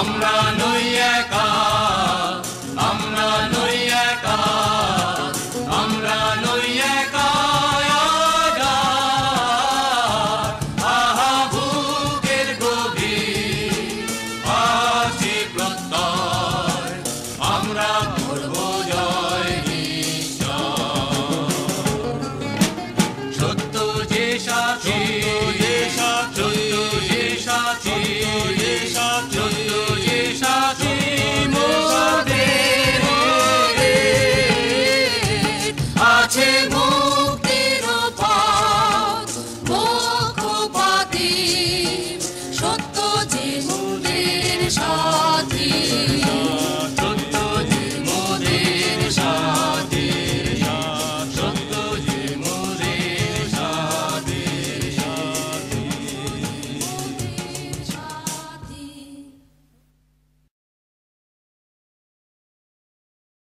আমরা